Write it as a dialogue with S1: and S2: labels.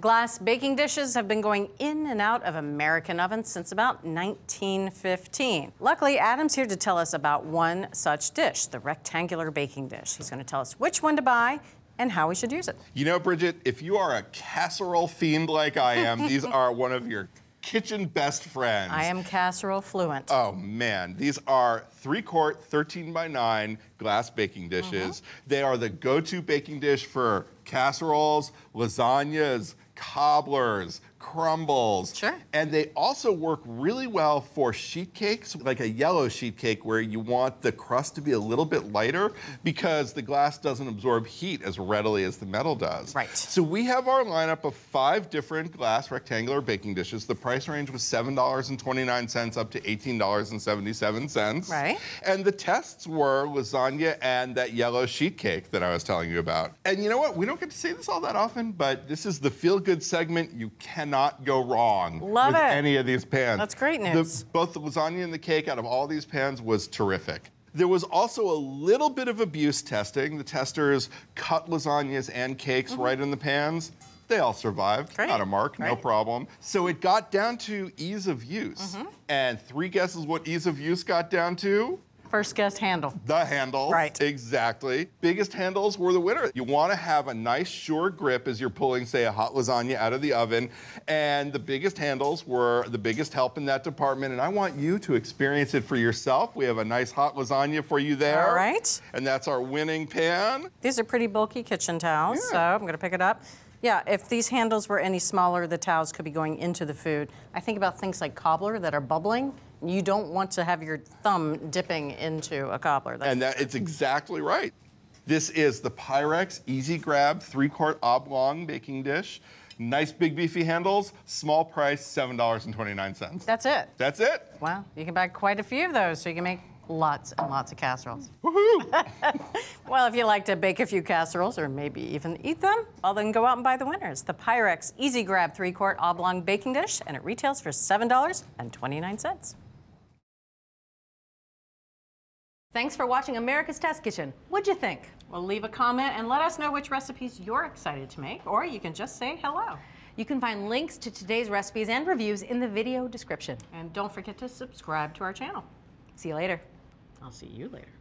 S1: Glass baking dishes have been going in and out of American ovens since about 1915. Luckily, Adam's here to tell us about one such dish, the rectangular baking dish. He's going to tell us which one to buy and how we should use it.
S2: You know, Bridget, if you are a casserole fiend like I am, these are one of your kitchen best friends.
S1: I am casserole fluent.
S2: Oh man, these are three quart, 13 by 9 glass baking dishes.
S1: Mm-hmm.
S2: They are the go to baking dish for casseroles, lasagnas, cobblers, crumbles.
S1: Sure.
S2: And they also work really well for sheet cakes, like a yellow sheet cake where you want the crust to be a little bit lighter because the glass doesn't absorb heat as readily as the metal does.
S1: Right.
S2: So we have our lineup of five different glass rectangular baking dishes. The price range was $7.29 up to $18.77.
S1: Right.
S2: And the tests were lasagna and that yellow sheet cake that I was telling you about. And you know what? We don't get to say this all that often, but this is the feel good segment. You cannot go wrong
S1: Love
S2: with
S1: it.
S2: any of these pans.
S1: That's great
S2: The-
S1: news.
S2: both the lasagna and the cake out of all these pans was terrific. There was also a little bit of abuse testing. The testers cut lasagnas and cakes right in the pans. They all survived.
S1: Great.
S2: Not a mark, no problem. So it got down to ease of use.
S1: Mm-hmm.
S2: And three guesses what ease of use got down to?
S1: First guess handle.
S2: The handle.
S1: Right.
S2: Exactly. Biggest handles were the winner. You want to have a nice, sure grip as you're pulling, say, a hot lasagna out of the oven. And the biggest handles were the biggest help in that department. And I want you to experience it for yourself. We have a nice hot lasagna for you there.
S1: All right.
S2: And that's our winning pan.
S1: These are pretty bulky kitchen towels,
S2: Yeah.
S1: so I'm going to pick it up. Yeah, if these handles were any smaller, the towels could be going into the food. I think about things like cobbler that are bubbling. You don't want to have your thumb dipping into a cobbler. That's
S2: And that it's exactly right. This is the Pyrex Easy Grab three quart oblong baking dish. Nice big beefy handles, small price, $7.29.
S1: That's it.
S2: That's it.
S1: Wow, you can buy quite a few of those, so you can make lots and lots of casseroles. Well, if you like to bake a few casseroles or maybe even eat them, well, then go out and buy the winners. The Pyrex Easy Grab 3 quart oblong baking dish, and it retails for $7.29.
S3: Thanks for watching America's Test Kitchen. What'd you think?
S1: Well, leave a comment and let us know which recipes you're excited to make, or you can just say hello.
S3: You can find links to today's recipes and reviews in the video description.
S1: And don't forget to subscribe to our channel.
S3: See you later.
S1: I'll see you later.